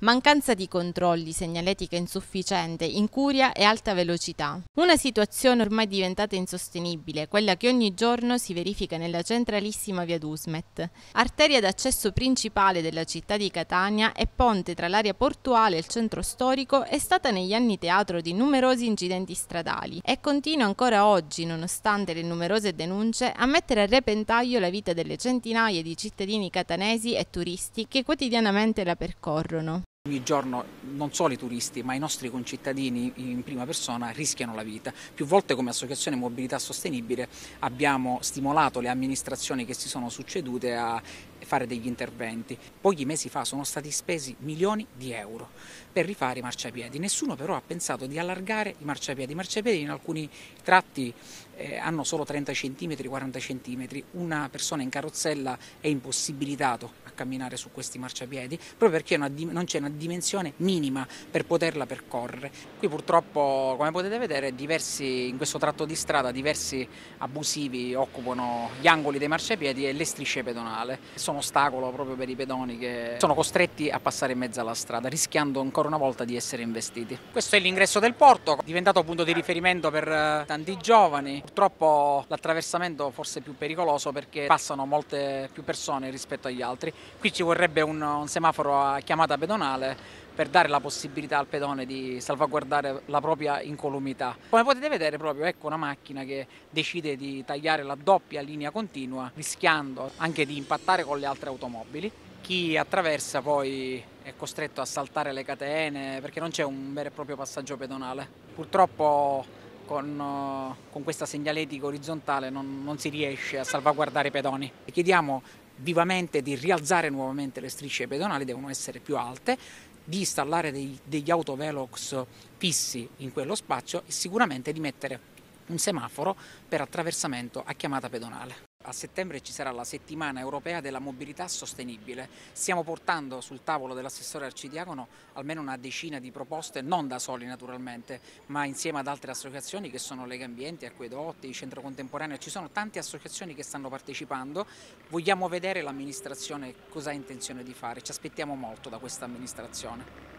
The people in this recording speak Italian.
Mancanza di controlli, segnaletica insufficiente, incuria e alta velocità. Una situazione ormai diventata insostenibile, quella che ogni giorno si verifica nella centralissima via Dusmet, arteria d'accesso principale della città di Catania e ponte tra l'area portuale e il centro storico, è stata negli anni teatro di numerosi incidenti stradali e continua ancora oggi, nonostante le numerose denunce, a mettere a repentaglio la vita delle centinaia di cittadini catanesi e turisti che quotidianamente la percorrono. Ogni giorno non solo i turisti ma i nostri concittadini in prima persona rischiano la vita. Più volte come Associazione Mobilità Sostenibile abbiamo stimolato le amministrazioni che si sono succedute a fare degli interventi. Pochi mesi fa sono stati spesi milioni di euro per rifare i marciapiedi. Nessuno però ha pensato di allargare i marciapiedi. I marciapiedi in alcuni tratti eh, hanno solo 30 cm, 40 cm. Una persona in carrozzella è impossibilitato a camminare su questi marciapiedi proprio perché non c'è una dimensione minima per poterla percorrere. Qui purtroppo, come potete vedere, diversi, in questo tratto di strada diversi abusivi occupano gli angoli dei marciapiedi e le strisce pedonali. Sono ostacolo proprio per i pedoni che sono costretti a passare in mezzo alla strada, rischiando ancora una volta di essere investiti. Questo è l'ingresso del porto, diventato punto di riferimento per eh, tanti giovani. Purtroppo l'attraversamento forse è più pericoloso perché passano molte più persone rispetto agli altri. Qui ci vorrebbe un, un semaforo a chiamata pedonale per dare la possibilità al pedone di salvaguardare la propria incolumità. Come potete vedere proprio ecco una macchina che decide di tagliare la doppia linea continua rischiando anche di impattare con le altre automobili. Chi attraversa poi è costretto a saltare le catene perché non c'è un vero e proprio passaggio pedonale. Purtroppo con, con questa segnaletica orizzontale non, non si riesce a salvaguardare i pedoni. Chiediamo vivamente di rialzare nuovamente le strisce pedonali, devono essere più alte, di installare dei, degli autovelox fissi in quello spazio e sicuramente di mettere un semaforo per attraversamento a chiamata pedonale. A settembre ci sarà la settimana europea della mobilità sostenibile. Stiamo portando sul tavolo dell'assessore Arcidiacono almeno una decina di proposte, non da soli naturalmente, ma insieme ad altre associazioni che sono Lega Ambiente, Acquedotti, Centro Contemporaneo. Ci sono tante associazioni che stanno partecipando. Vogliamo vedere l'amministrazione cosa ha intenzione di fare. Ci aspettiamo molto da questa amministrazione.